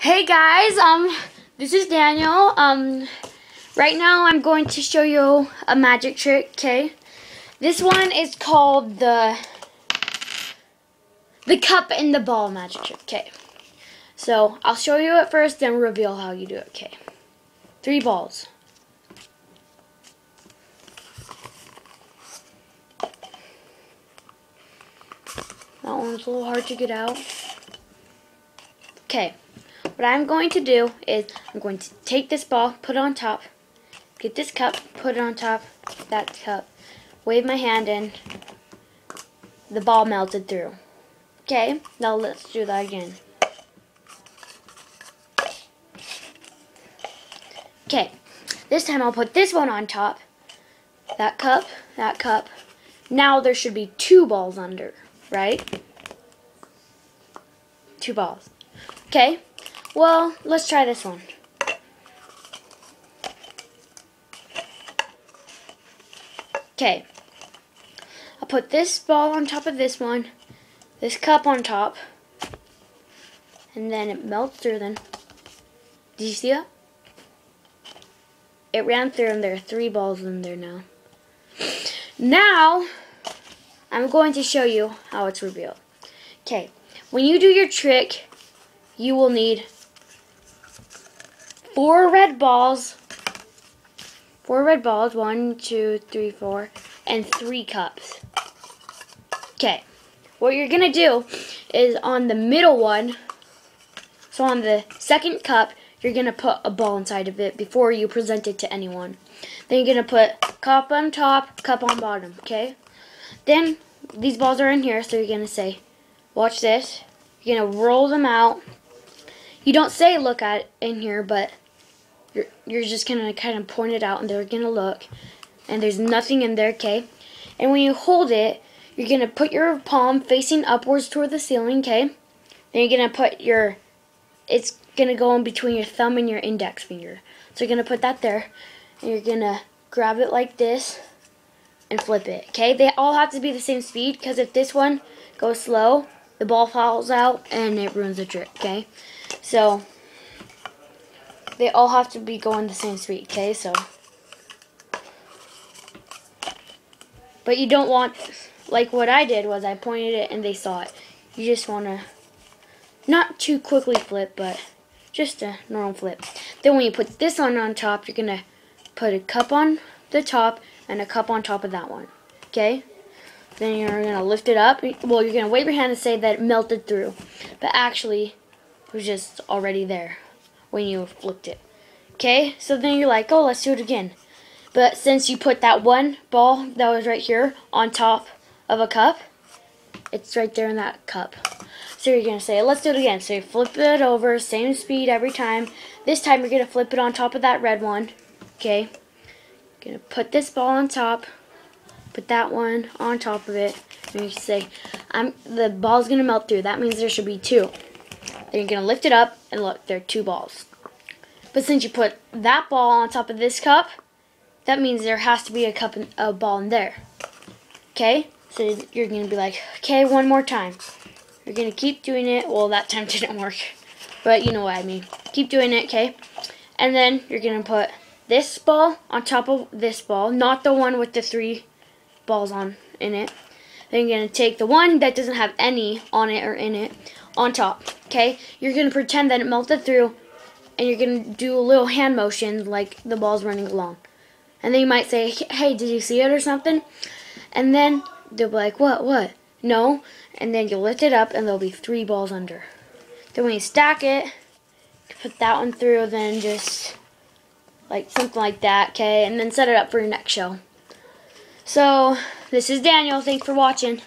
Hey guys, um, this is Daniel. Um, right now I'm going to show you a magic trick, okay? This one is called the, the cup and the ball magic trick, okay? So, I'll show you it first, then reveal how you do it, okay? Three balls. That one's a little hard to get out. Okay. What I'm going to do is I'm going to take this ball, put it on top, get this cup, put it on top, that cup, wave my hand in, the ball melted through. Okay, now let's do that again. Okay, this time I'll put this one on top, that cup, that cup. Now there should be two balls under, right? Two balls. Okay, well, let's try this one. Okay. I'll put this ball on top of this one, this cup on top, and then it melts through then. Did you see that? It ran through and there are three balls in there now. Now, I'm going to show you how it's revealed. Okay, when you do your trick, you will need four red balls, four red balls, one, two, three, four, and three cups. Okay, what you're going to do is on the middle one, so on the second cup, you're going to put a ball inside of it before you present it to anyone. Then you're going to put cup on top, cup on bottom, okay? Then these balls are in here, so you're going to say, watch this. You're going to roll them out. You don't say look at in here, but you're, you're just going to kind of point it out and they're going to look. And there's nothing in there, okay? And when you hold it, you're going to put your palm facing upwards toward the ceiling, okay? Then you're going to put your, it's going to go in between your thumb and your index finger. So you're going to put that there. And you're going to grab it like this and flip it, okay? They all have to be the same speed because if this one goes slow, the ball falls out and it ruins the trick, okay? So, they all have to be going the same speed, okay? So, but you don't want, like what I did was I pointed it and they saw it. You just want to, not too quickly flip, but just a normal flip. Then when you put this one on top, you're going to put a cup on the top and a cup on top of that one, okay? Then you're going to lift it up. Well, you're going to wave your hand and say that it melted through. But actually, was just already there when you flipped it. Okay, so then you're like, oh, let's do it again. But since you put that one ball that was right here on top of a cup, it's right there in that cup. So you're going to say, let's do it again. So you flip it over, same speed every time. This time you're going to flip it on top of that red one. Okay. Going to put this ball on top. Put that one on top of it. And you say, I'm the ball's going to melt through. That means there should be two. Then you're going to lift it up, and look, there are two balls. But since you put that ball on top of this cup, that means there has to be a cup and a ball in there. Okay? So you're going to be like, okay, one more time. You're going to keep doing it. Well, that time didn't work. But you know what I mean. Keep doing it, okay? And then you're going to put this ball on top of this ball, not the one with the three balls on in it. Then you're going to take the one that doesn't have any on it or in it on top, okay? You're going to pretend that it melted through and you're going to do a little hand motion like the ball's running along. And then you might say, hey, did you see it or something? And then they'll be like, what, what? No. And then you'll lift it up and there'll be three balls under. Then when you stack it, put that one through, then just like something like that, okay? And then set it up for your next show. So, this is Daniel. Thanks for watching.